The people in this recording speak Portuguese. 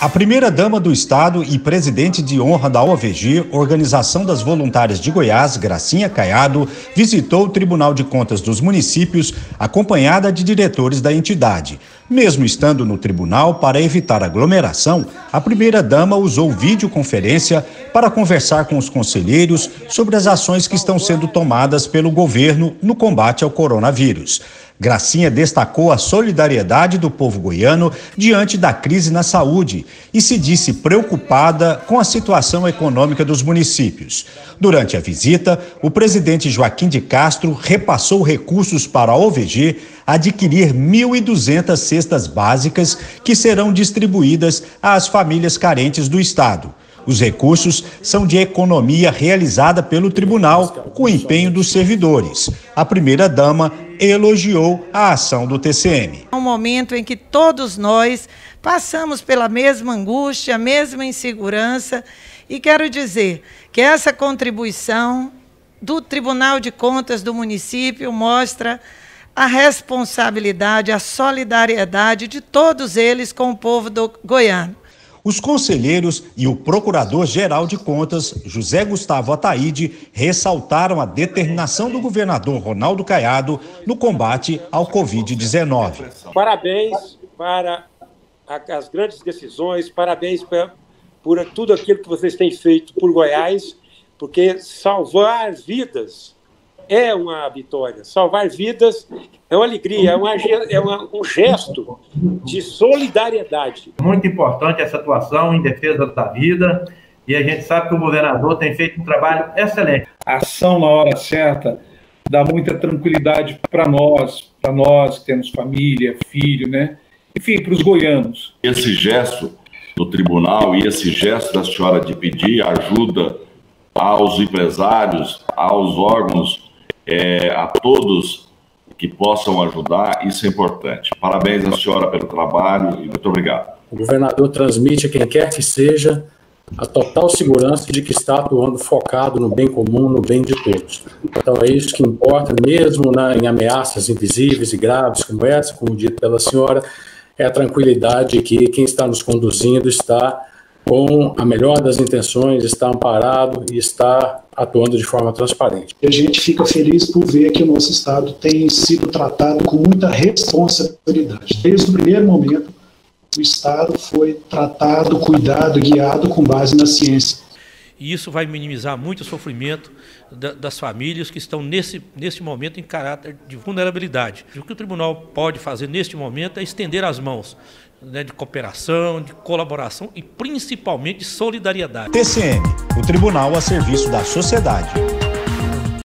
A primeira-dama do Estado e presidente de honra da OVG, Organização das Voluntárias de Goiás, Gracinha Caiado, visitou o Tribunal de Contas dos Municípios, acompanhada de diretores da entidade. Mesmo estando no tribunal para evitar aglomeração, a primeira-dama usou videoconferência para conversar com os conselheiros sobre as ações que estão sendo tomadas pelo governo no combate ao coronavírus. Gracinha destacou a solidariedade do povo goiano diante da crise na saúde e se disse preocupada com a situação econômica dos municípios. Durante a visita, o presidente Joaquim de Castro repassou recursos para a OVG adquirir 1.200 cestas básicas que serão distribuídas às famílias carentes do estado. Os recursos são de economia realizada pelo tribunal com empenho dos servidores. A primeira-dama elogiou a ação do TCM. É um momento em que todos nós passamos pela mesma angústia, a mesma insegurança, e quero dizer que essa contribuição do Tribunal de Contas do município mostra a responsabilidade, a solidariedade de todos eles com o povo do goiano. Os conselheiros e o procurador-geral de contas, José Gustavo Ataíde, ressaltaram a determinação do governador Ronaldo Caiado no combate ao Covid-19. Parabéns para as grandes decisões, parabéns por tudo aquilo que vocês têm feito por Goiás, porque salvar vidas é uma vitória. Salvar vidas é uma alegria, é, uma, é uma, um gesto de solidariedade. Muito importante essa atuação em defesa da vida e a gente sabe que o governador tem feito um trabalho excelente. A ação na hora certa dá muita tranquilidade para nós, para nós que temos família, filho, né? Enfim, para os goianos. Esse gesto do tribunal e esse gesto da senhora de pedir ajuda aos empresários, aos órgãos é, a todos que possam ajudar, isso é importante. Parabéns à senhora pelo trabalho e muito obrigado. O governador transmite a quem quer que seja a total segurança de que está atuando focado no bem comum, no bem de todos. Então é isso que importa, mesmo na, em ameaças invisíveis e graves como essa, como dito pela senhora, é a tranquilidade de que quem está nos conduzindo está com a melhor das intenções, está amparado e está atuando de forma transparente. A gente fica feliz por ver que o nosso Estado tem sido tratado com muita responsabilidade. Desde o primeiro momento, o Estado foi tratado, cuidado, guiado com base na ciência. E isso vai minimizar muito o sofrimento das famílias que estão nesse, nesse momento em caráter de vulnerabilidade. O que o tribunal pode fazer neste momento é estender as mãos né, de cooperação, de colaboração e principalmente de solidariedade. TCM, o Tribunal a Serviço da Sociedade.